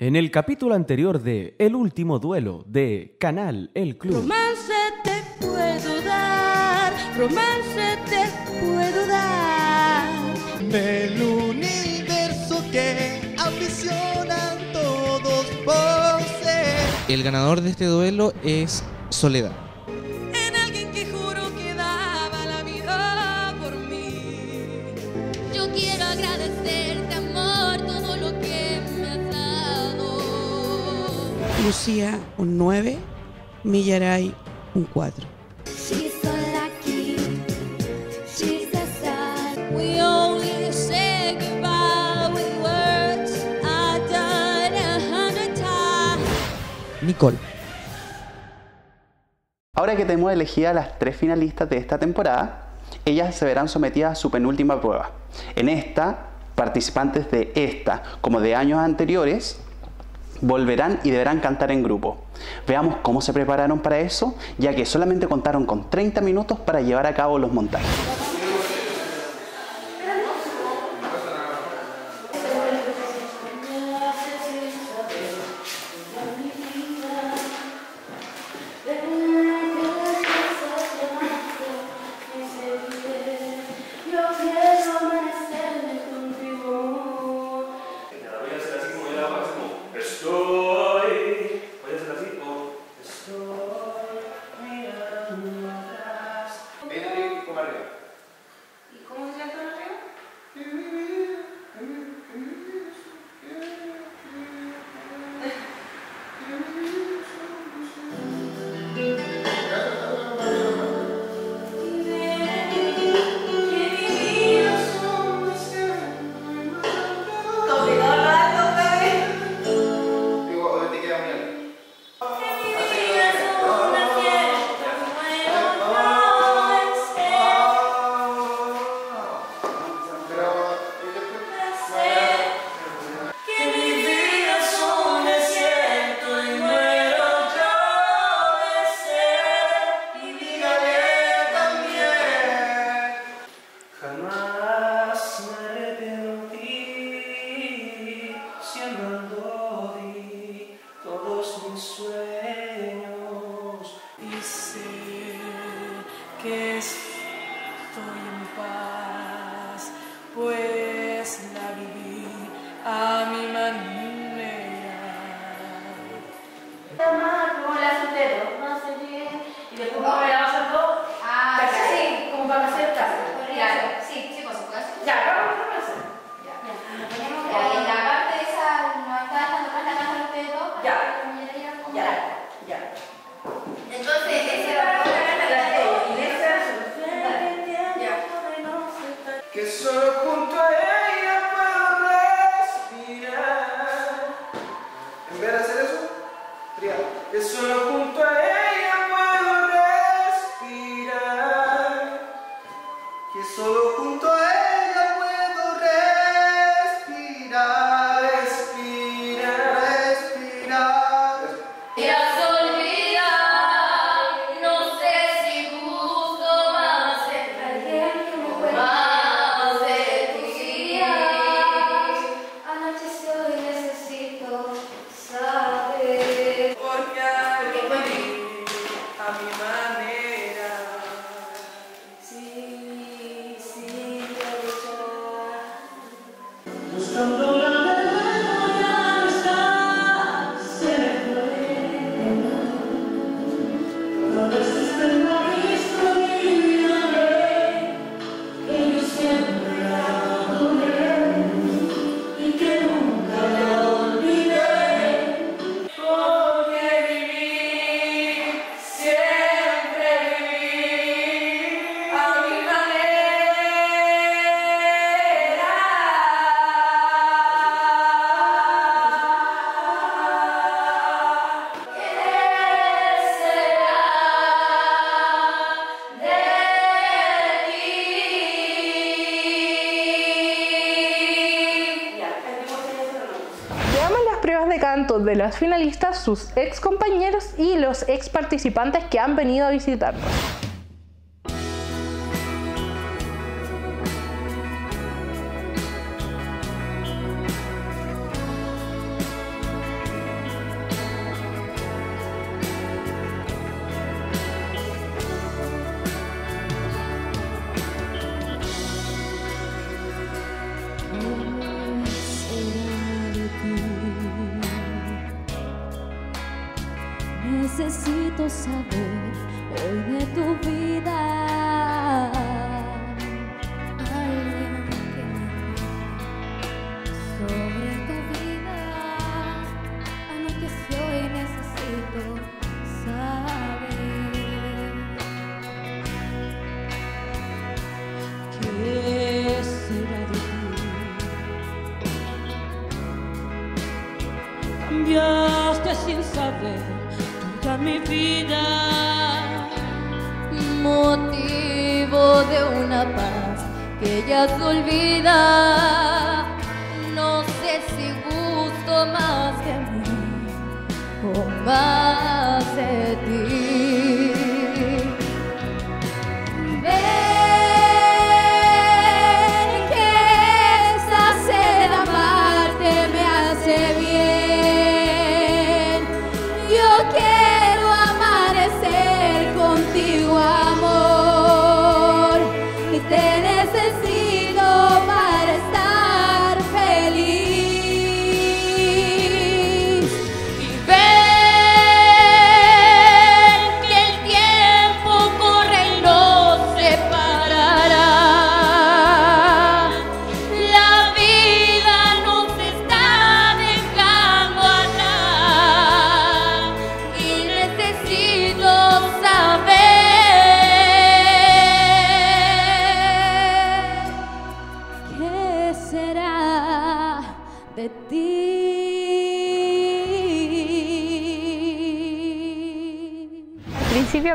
En el capítulo anterior de El último duelo de Canal El Club. Romance te puedo dar, romance te puedo dar. Del universo que ambicionan todos por ser. El ganador de este duelo es Soledad. Lucía un 9, Millaray un 4. Nicole. Ahora que tenemos elegidas las tres finalistas de esta temporada, ellas se verán sometidas a su penúltima prueba. En esta, participantes de esta como de años anteriores volverán y deberán cantar en grupo. Veamos cómo se prepararon para eso, ya que solamente contaron con 30 minutos para llevar a cabo los montajes. finalistas, sus ex compañeros y los ex participantes que han venido a visitarnos. Motivo de una paz que ya se olvida. No sé si gusto más de mí o más de ti.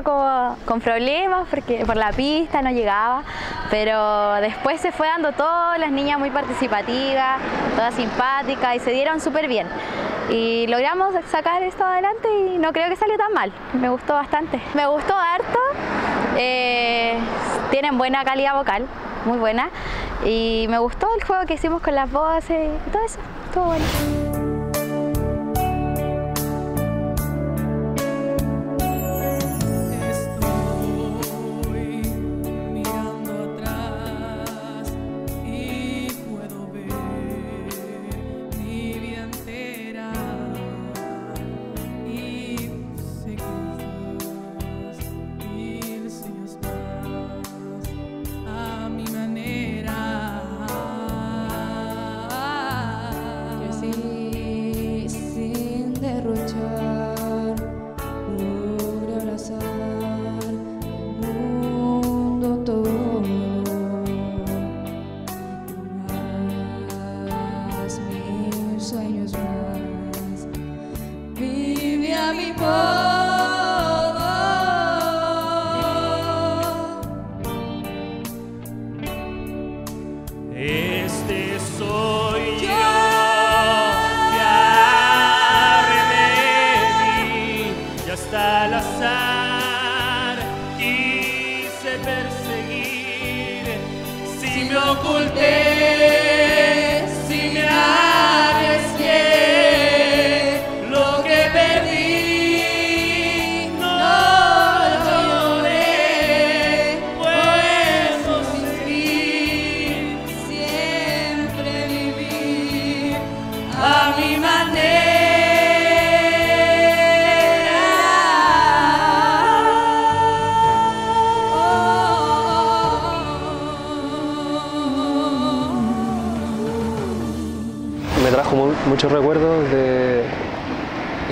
Con problemas porque por la pista no llegaba, pero después se fue dando todo, las niñas muy participativas, todas simpáticas y se dieron súper bien. Y logramos sacar esto adelante y no creo que salió tan mal, me gustó bastante. Me gustó harto, eh, tienen buena calidad vocal, muy buena, y me gustó el juego que hicimos con las voces y todo eso, estuvo bueno.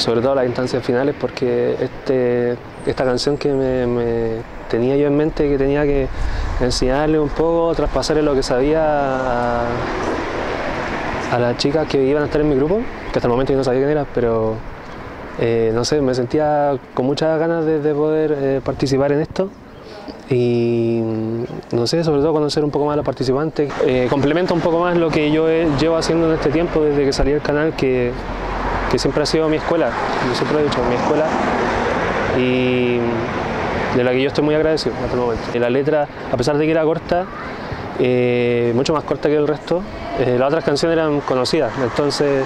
Sobre todo las instancias finales porque este, esta canción que me, tenía yo en mente que tenía que enseñarle un poco, traspasarle lo que sabía a, las chicas que iban a estar en mi grupo, que hasta el momento yo no sabía quién era, pero eh, no sé, me sentía con muchas ganas de, de poder eh, participar en esto y mm, no sé, sobre todo conocer un poco más a los participantes. Eh, complementa un poco más lo que yo he- llevo haciendo en este tiempo desde que salí del canal, que, que siempre ha sido mi escuela, yo siempre lo he dicho, mi escuela y de la que yo estoy muy agradecido hasta el momento. La letra, a pesar de que era corta, eh, mucho más corta que el resto, eh, las otras canciones eran conocidas, entonces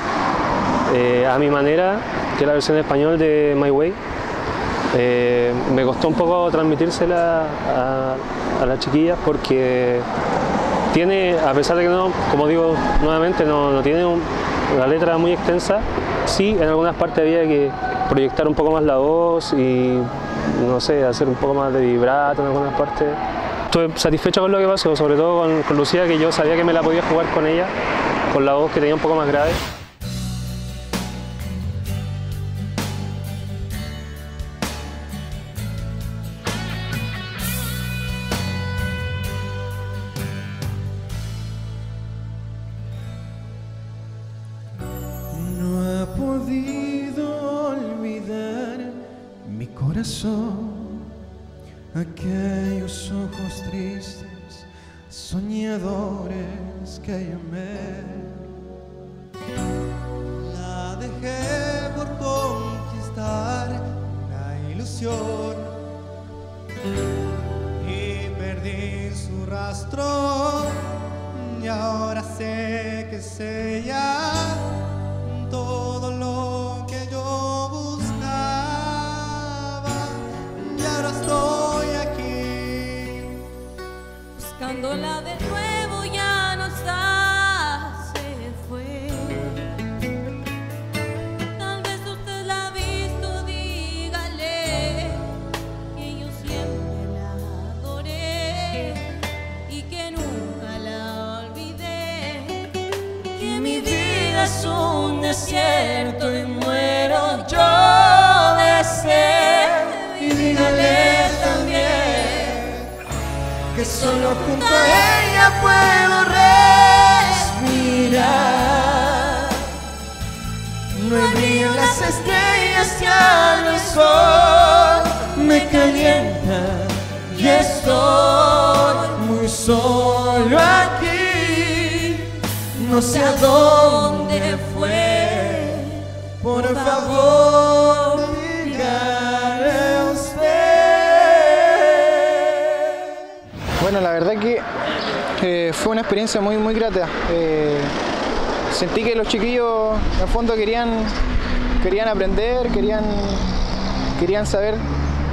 eh, a mi manera, que es la versión en español de My Way, me costó un poco transmitírsela a, las chiquillas porque tiene, a pesar de que no, como digo nuevamente, no, tiene un- la letra muy extensa, sí en algunas partes había que, proyectar un poco más la voz y, no sé, hacer un poco más de vibrato en algunas partes. Estuve satisfecho con lo que pasó, sobre todo con, con Lucía, que yo sabía que me la podía jugar con ella, con la voz que tenía un poco más grave. Corazón aquellos ojos tristes, soñadores que llamé. La dejé por conquistar una ilusión y perdí su rastro y ahora sé que es ella desierto y muero yo de sed. y dígale también que solo junto a ella puedo respirar. No en las estrellas ya el sol. Me calienta y estoy muy solo aquí. No sé a dónde fue por favor dígale usted. Bueno, la verdad que eh, fue una experiencia muy, muy grata. Eh, sentí que los chiquillos en el fondo querían, querían aprender, querían, querían saber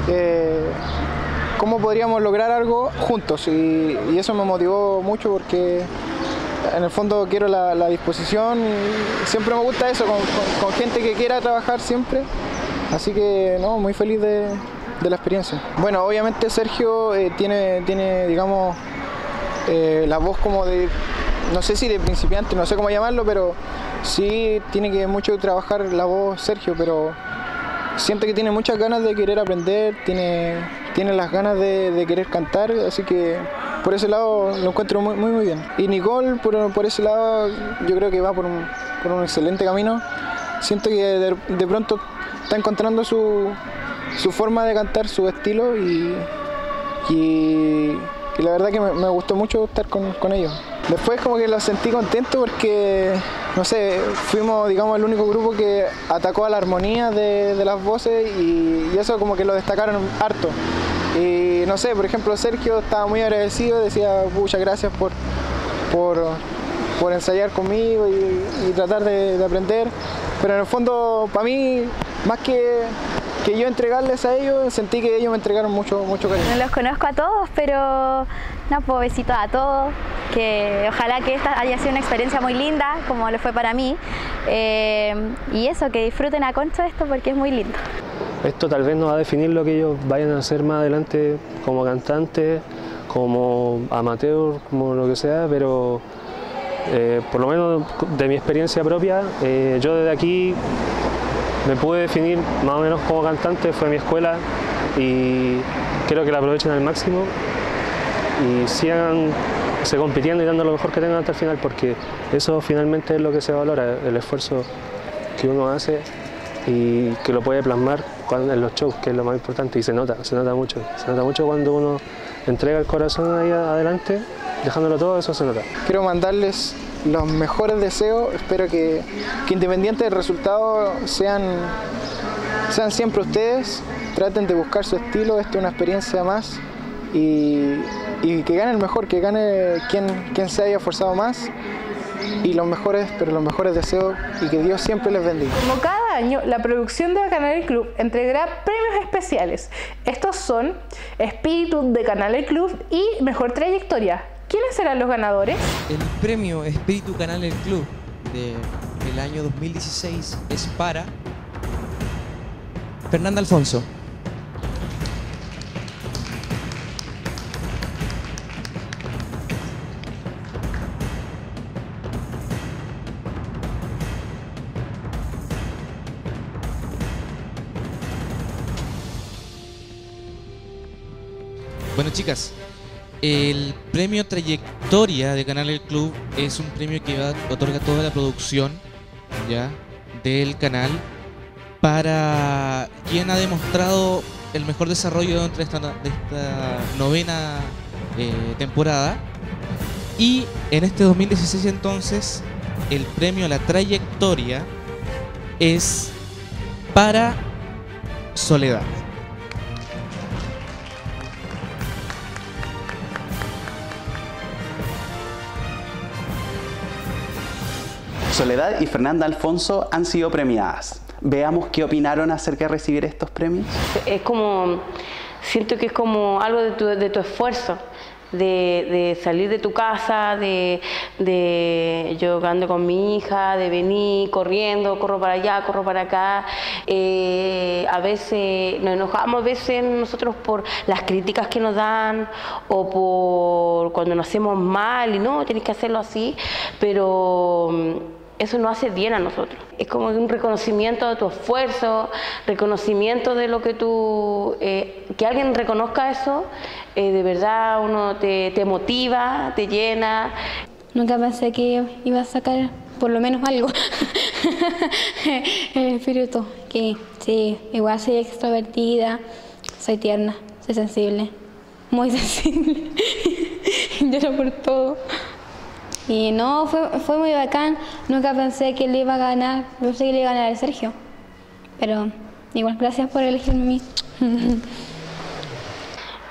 eh, cómo podríamos lograr algo juntos. Y, y eso me motivó mucho porque en el fondo quiero la, la disposición y siempre me gusta eso, con, gente que quiera trabajar siempre. Así que no, muy feliz de, de la experiencia. Bueno, obviamente Sergio eh, tiene, tiene, digamos, eh, la voz como de, no sé si de principiante, no sé cómo llamarlo, pero sí tiene que mucho trabajar la voz Sergio, pero siento que tiene muchas ganas de querer aprender, tiene, tiene las ganas de, de querer cantar, así que por ese lado lo encuentro muy, muy, muy bien. Y Nicole, por, por ese lado, yo creo que va por un, por un excelente camino. Siento que de, pronto está encontrando su, su forma de cantar, su estilo y, y, la verdad que me, gustó mucho estar con, con ellos. Después como que los sentí contento porque, no sé, fuimos digamos el único grupo que atacó a la armonía de, de las voces y, y eso como que lo destacaron harto. Y no sé, por ejemplo Sergio estaba muy agradecido, decía muchas gracias por, por, por ensayar conmigo y, tratar de, de aprender. Pero en el fondo, para mí, más que, que yo entregarles a ellos, sentí que ellos me entregaron mucho, mucho cariño. No los conozco a todos, pero no, pues a todos. Que ojalá que esta haya sido una experiencia muy linda, como lo fue para mí. Eh, y eso, que disfruten a concho esto porque es muy lindo. Esto tal vez no va a definir lo que ellos vayan a hacer más adelante como cantantes, como amateur, como lo que sea, pero eh, por lo menos de mi experiencia propia, eh, yo desde aquí me pude definir más o menos como cantante, fue mi escuela y creo que la aprovechen al máximo y sigan se compitiendo y dando lo mejor que tengan hasta el final porque eso finalmente es lo que se valora, el esfuerzo que uno hace y que lo puede plasmar cuando- en los shows, que es lo más importante y se nota, se nota mucho, se nota mucho cuando uno entrega el corazón ahí adelante, dejándolo todo, eso se nota. Quiero mandarles los mejores deseos, espero que, que independiente del resultado sean, sean siempre ustedes, traten de buscar su estilo, esto es una experiencia más y, y que gane el mejor, que gane quien, quien se haya esforzado más y los mejores, pero los mejores deseos y que Dios siempre les bendiga. Año, la producción de Canal Club entregará premios especiales. Estos son Espíritu de Canal Club y Mejor Trayectoria. ¿Quiénes serán los ganadores? El premio Espíritu Canal Club de- del año 2016 es para Fernanda Alfonso. Bueno, chicas, el premio Trayectoria de Canal El Club es un premio que otorga toda la producción ya del canal para quien ha demostrado el mejor desarrollo dentro de esta, no- de esta novena eh, temporada. Y en este 2016 entonces el premio a la trayectoria es para Soledad. Soledad y Fernanda Alfonso han sido premiadas. Veamos qué opinaron acerca de recibir estos premios. Es como, siento que es como algo de tu, de tu esfuerzo, de, de salir de tu casa, de, de yo ando con mi hija, de venir corriendo, corro para allá, corro para acá. Eh, a veces nos enojamos, a veces nosotros por las críticas que nos dan o por cuando nos hacemos mal y no, tienes que hacerlo así, pero eso no hace bien a nosotros. Es como un reconocimiento de tu esfuerzo, reconocimiento de lo que tú, eh, que alguien reconozca eso, eh, de verdad uno te, te motiva, te llena. Nunca pensé que iba a sacar por lo menos algo. El espíritu, que sí, igual soy extrovertida, soy tierna, soy sensible, muy sensible. Lloro por todo. Y no, fue, fue muy bacán. Nunca pensé que le iba a ganar. Pensé que le iba a ganar el Sergio. Pero igual, gracias por elegirme a mí.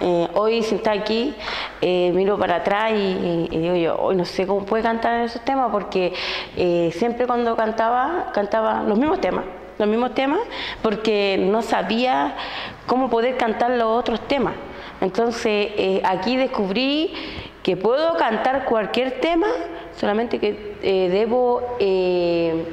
Eh, hoy si está aquí, eh, miro para atrás y, digo yo, hoy no sé cómo puede cantar esos temas porque eh, siempre cuando cantaba, cantaba los mismos temas, los mismos temas, porque no sabía cómo poder cantar los otros temas. Entonces aquí descubrí que puedo cantar cualquier tema, solamente que eh, debo, eh,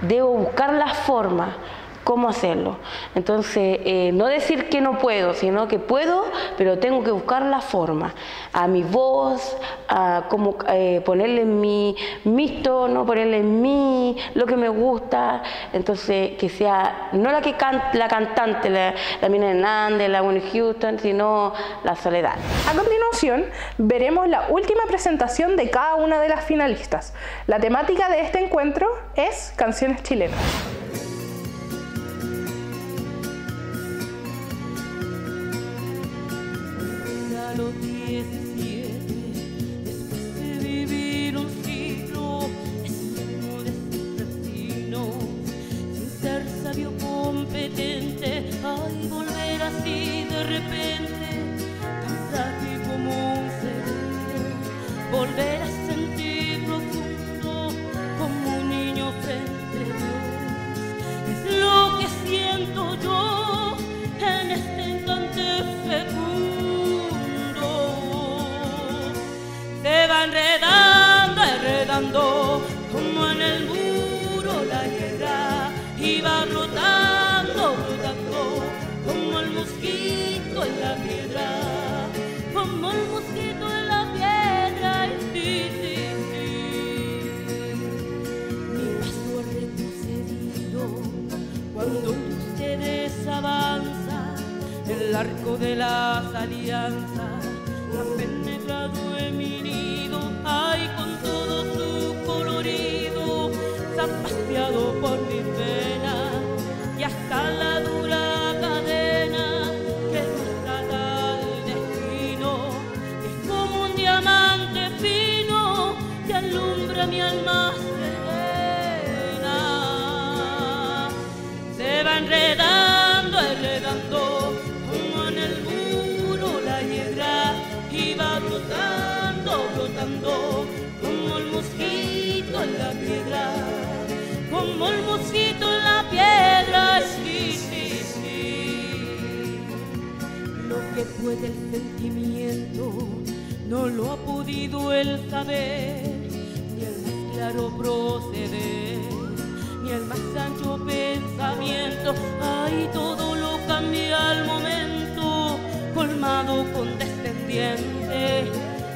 debo buscar la forma cómo hacerlo. Entonces, eh, no decir que no puedo, sino que puedo, pero tengo que buscar la forma, a mi voz, a cómo eh, ponerle mi, mis tonos, ponerle mi, lo que me gusta, entonces que sea no la que can- la cantante, la, la Mina Hernández, la Winnie Houston, sino la Soledad. A continuación, veremos la última presentación de cada una de las finalistas. La temática de este encuentro es canciones chilenas.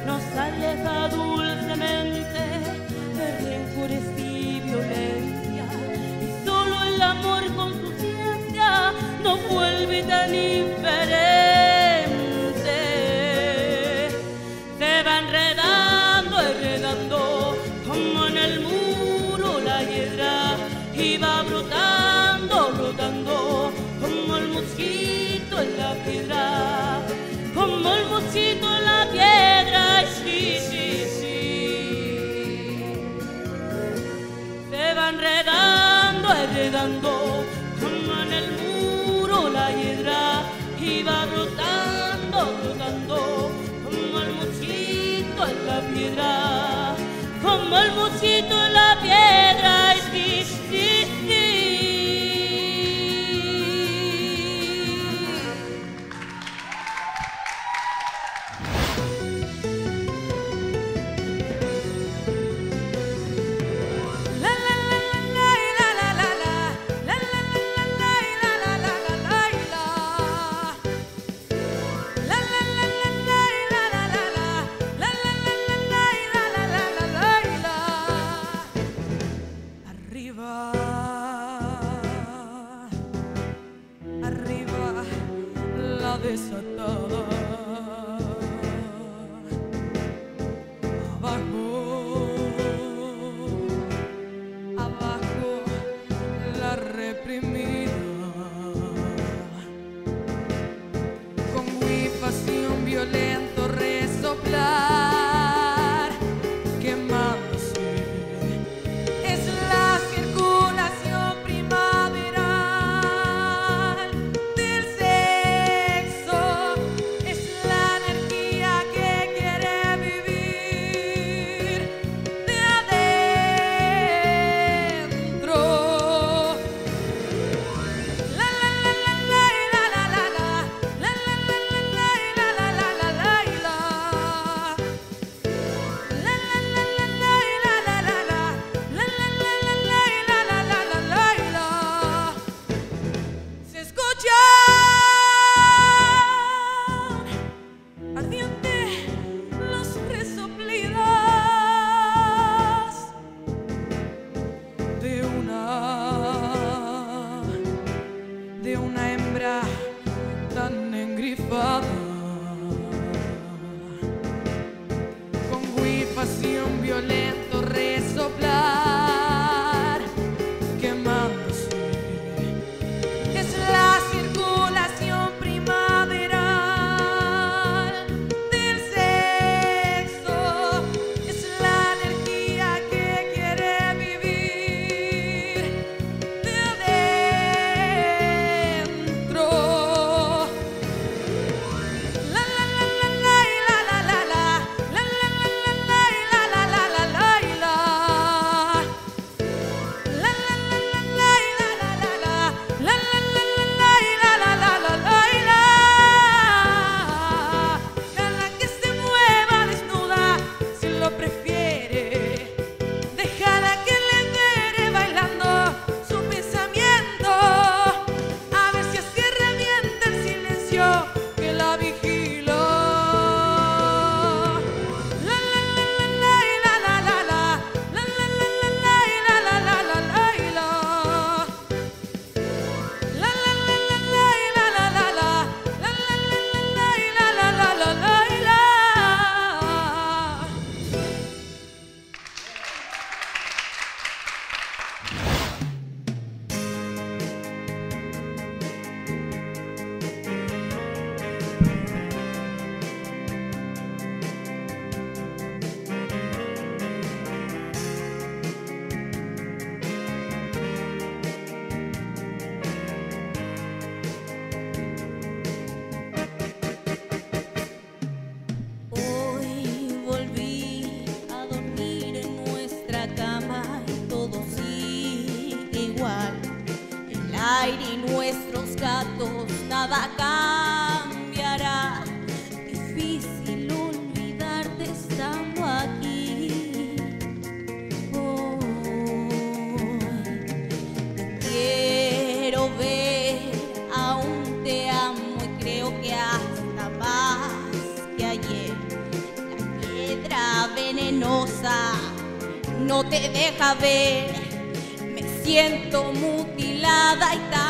nos aleja dulcemente de rencores y violencia. Y solo el amor con su ciencia no vuelve tan indiferente. cuando no te deja ver. Me siento mutilada y tan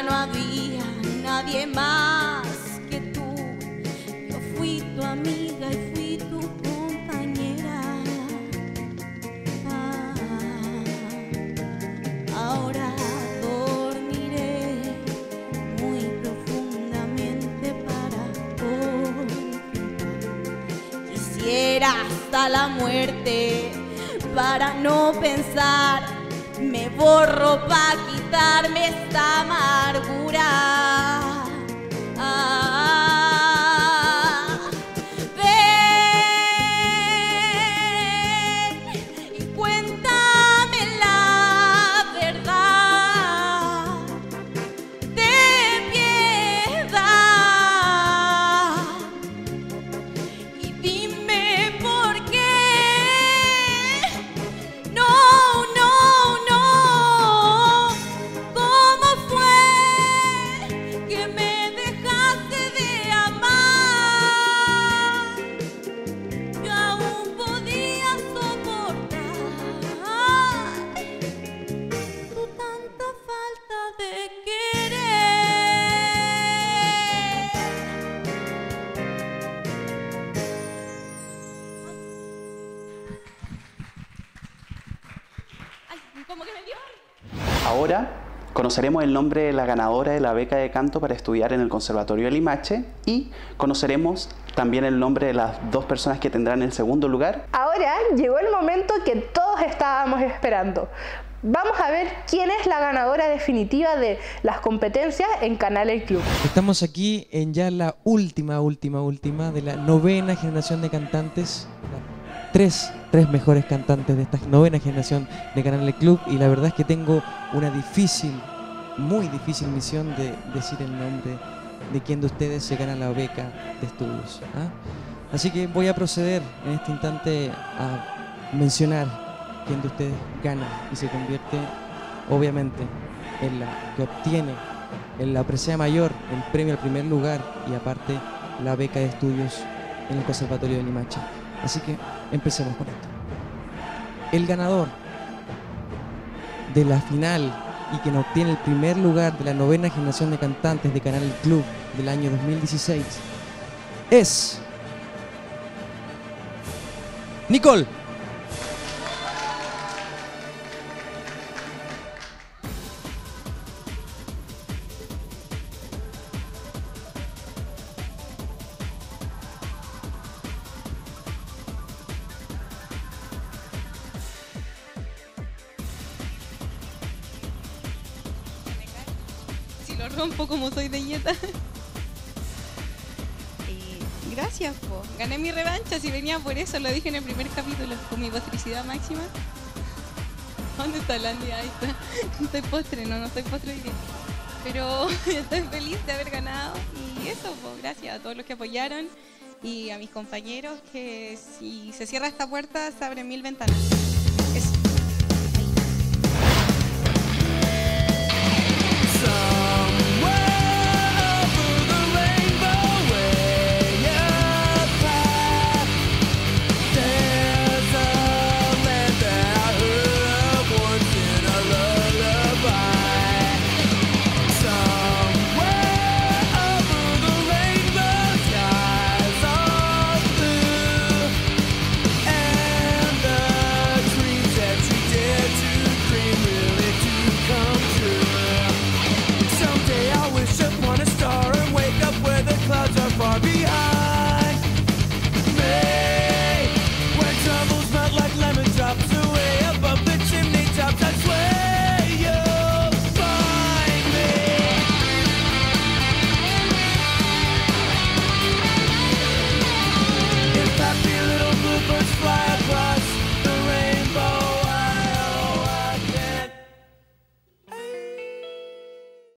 no había nadie más que tú. Yo fui tu amiga y fui tu compañera. Ah, ahora dormiré muy profundamente para olvidar. Quisiera hasta la muerte para no pensar. Me borro para quitarme esta amargura. Conoceremos el nombre de la ganadora de la beca de canto para estudiar en el Conservatorio de Limache y conoceremos también el nombre de las dos personas que tendrán el segundo lugar. Ahora llegó el momento que todos estábamos esperando. Vamos a ver quién es la ganadora definitiva de las competencias en Canal El Club. Estamos aquí en ya la última, última, última de la novena generación de cantantes. Tres, tres mejores cantantes de esta novena generación de Canal El Club. Y la verdad es que tengo una difícil, muy difícil misión de decir el nombre de quién de ustedes se gana la beca de estudios. ¿ah? Así que voy a proceder en este instante a mencionar quién de ustedes gana y se convierte, obviamente, en la que obtiene en la presea mayor el premio al primer lugar y aparte la beca de estudios en el Conservatorio de Limache. Así que empecemos con esto. El ganador de la final y quien obtiene el primer lugar de la novena generación de cantantes de Canal Club del año 2016 es Nicole. Mi revancha, si venía por eso, lo dije en el primer capítulo, con mi postricidad máxima. ¿Dónde está Landy? Ahí está. Estoy postre, no, no estoy postre hoy día. Pero estoy feliz de haber ganado y eso, pues gracias a todos los que apoyaron y a mis compañeros que si se cierra esta puerta se abren mil ventanas.